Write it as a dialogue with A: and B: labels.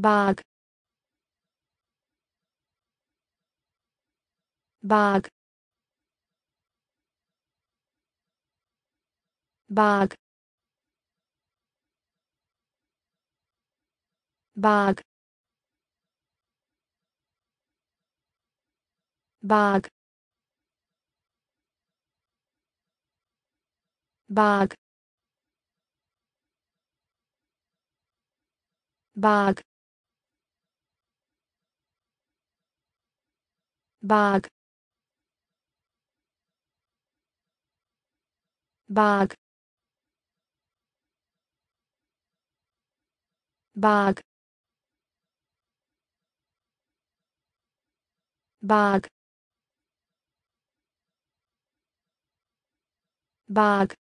A: bag. Bag. Bag. Bag. Bag. Bag. Bag bag. Bag. Bag. Bag. Bag